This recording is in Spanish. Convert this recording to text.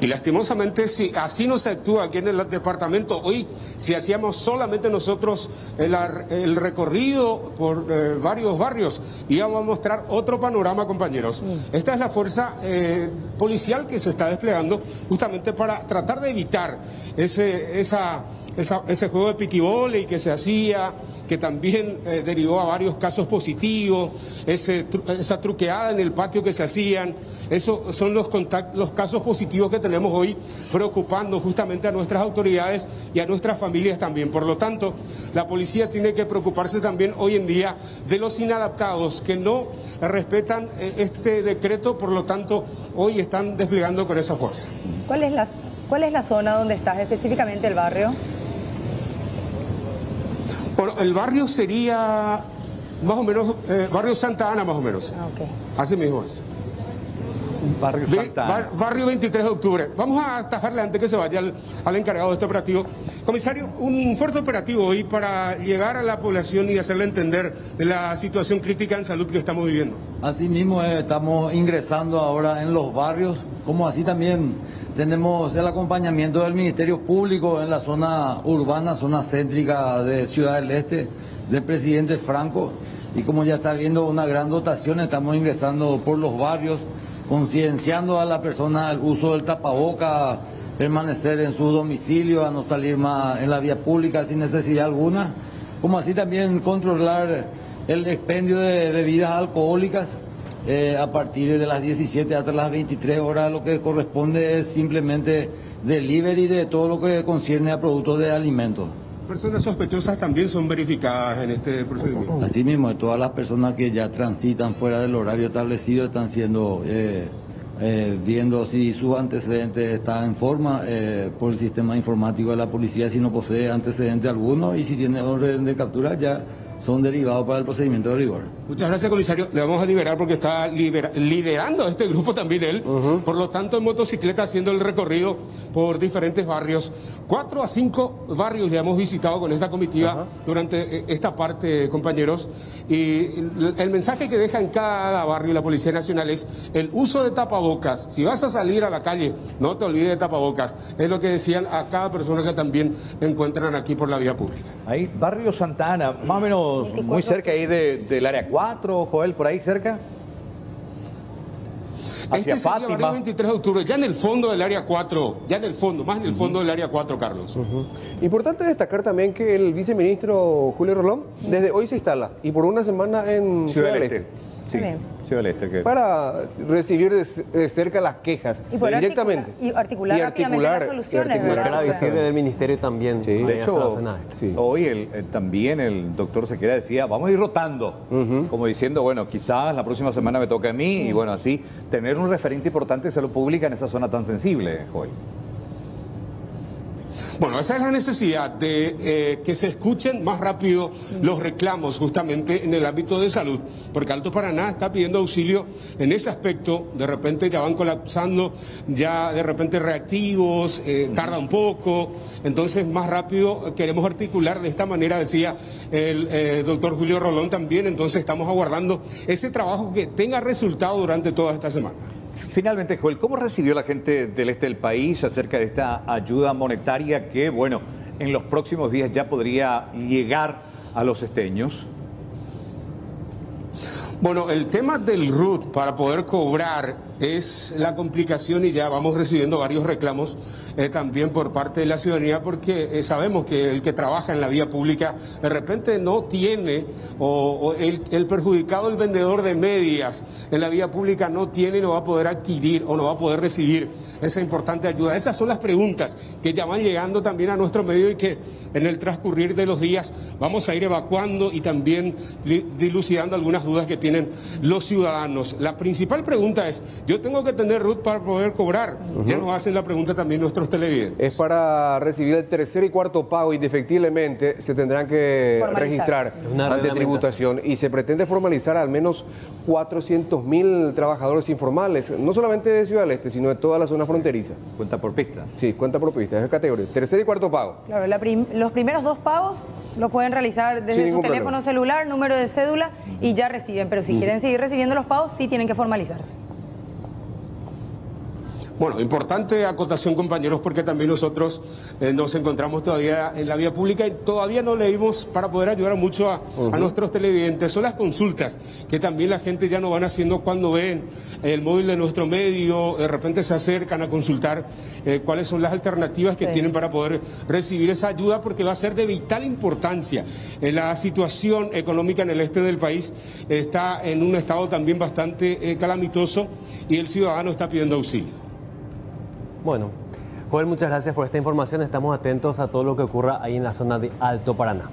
Y lastimosamente, si así no se actúa aquí en el departamento, hoy, si hacíamos solamente nosotros el, recorrido por eh, varios barrios, íbamos a mostrar otro panorama, compañeros. Esta es la fuerza eh, policial que se está desplegando justamente para tratar de evitar ese, esa, ese juego de piquibol y que se hacía que también eh, derivó a varios casos positivos, esa truqueada en el patio que se hacían. Esos son los, los casos positivos que tenemos hoy preocupando justamente a nuestras autoridades y a nuestras familias también. Por lo tanto, la policía tiene que preocuparse también hoy en día de los inadaptados que no respetan eh, este decreto, por lo tanto, hoy están desplegando con esa fuerza. ¿Cuál es la, cuál es la zona donde estás específicamente el barrio? El barrio sería más o menos, eh, barrio Santa Ana más o menos. Ah, Así mismo es. Barrio Santa Ana. barrio 23 de octubre. Vamos a atajarle antes que se vaya al, encargado de este operativo. Comisario, un fuerte operativo hoy para llegar a la población y hacerle entender de la situación crítica en salud que estamos viviendo. Así mismo eh, estamos ingresando ahora en los barrios, como así también tenemos el acompañamiento del Ministerio Público en la zona urbana, zona céntrica de Ciudad del Este, del presidente Franco. Y como ya está viendo una gran dotación, estamos ingresando por los barrios, concienciando a la persona el uso del tapaboca, permanecer en su domicilio, a no salir más en la vía pública sin necesidad alguna, como así también controlar el expendio de bebidas alcohólicas eh, a partir de las 17 hasta las 23 horas lo que corresponde es simplemente delivery de todo lo que concierne a productos de alimentos. Personas sospechosas también son verificadas en este procedimiento. Así mismo, todas las personas que ya transitan fuera del horario establecido están siendo eh, eh, viendo si sus antecedentes están en forma por el sistema informático de la policía, si no posee antecedente alguno y si tiene orden de captura ya son derivados para el procedimiento de rigor. Muchas gracias, comisario. Le vamos a liberar porque está liderando este grupo también él. Por lo tanto, en motocicleta haciendo el recorrido por diferentes barrios. Cuatro a cinco barrios ya hemos visitado con esta comitiva durante eh, esta parte, compañeros. Y el mensaje que deja en cada barrio la Policía Nacional es el uso de tapabocas. Si vas a salir a la calle, no te olvides de tapabocas. Es lo que decían a cada persona que también encuentran aquí por la vía pública. Ahí, barrio Santa Ana, más o menos muy cerca ahí del área 4, Joel, por ahí cerca hacia este Fátima. Sería 23 de octubre, ya en el fondo del área 4, ya en el fondo, más en el fondo del área 4, Carlos. Importante destacar también que el viceministro Julio Rolón desde hoy se instala y por una semana en Ciudad, del Este. Sí. Este, para recibir de, cerca las quejas directamente. y articular, y articular las soluciones. Y articular del ministerio también. De hecho, hoy también el doctor Sequera decía, vamos a ir rotando, como diciendo, bueno, quizás la próxima semana me toca a mí, y bueno, así tener un referente importante de salud pública en esa zona tan sensible, Joel. Bueno, esa es la necesidad de eh, que se escuchen más rápido los reclamos justamente en el ámbito de salud, porque Alto Paraná está pidiendo auxilio en ese aspecto, de repente ya van colapsando, ya de repente reactivos, eh, tarda un poco, entonces más rápido queremos articular de esta manera, decía el eh, doctor Julio Rolón también, entonces estamos aguardando ese trabajo que tenga resultado durante toda esta semana. Finalmente, Joel, ¿cómo recibió la gente del este del país acerca de esta ayuda monetaria que, bueno, en los próximos días ya podría llegar a los esteños? Bueno, el tema del RUT para poder cobrar es la complicación y ya vamos recibiendo varios reclamos eh, también por parte de la ciudadanía porque eh, sabemos que el que trabaja en la vía pública de repente no tiene o, el, el, perjudicado, el vendedor de medias en la vía pública no tiene, no va a poder adquirir o no va a poder recibir esa importante ayuda. Esas son las preguntas que ya van llegando también a nuestro medio y que en el transcurrir de los días vamos a ir evacuando y también dilucidando algunas dudas que tienen los ciudadanos. La principal pregunta es, yo tengo que tener RUT para poder cobrar. Ya nos hacen la pregunta también nuestros televidentes. Es para recibir el tercer y cuarto pago, indefectiblemente se tendrán que registrar ante tributación y se pretende formalizar al menos 400 mil trabajadores informales, no solamente de Ciudad del Este, sino de toda la zona fronteriza. Cuenta por pistas. Sí, cuenta por pistas, es categoría. Tercer y cuarto pago. Claro, los primeros dos pagos los pueden realizar desde su teléfono celular, número de cédula y ya reciben. Pero si quieren seguir recibiendo los pagos, sí tienen que formalizarse. Bueno, importante acotación, compañeros, porque también nosotros eh, nos encontramos todavía en la vía pública y todavía no leímos para poder ayudar mucho a, nuestros televidentes. Son las consultas que también la gente ya no van haciendo cuando ven el móvil de nuestro medio, de repente se acercan a consultar eh, cuáles son las alternativas que tienen para poder recibir esa ayuda, porque va a ser de vital importancia. Eh, la situación económica en el este del país está en un estado también bastante calamitoso y el ciudadano está pidiendo auxilio. Bueno, Joel, muchas gracias por esta información. Estamos atentos a todo lo que ocurra ahí en la zona de Alto Paraná.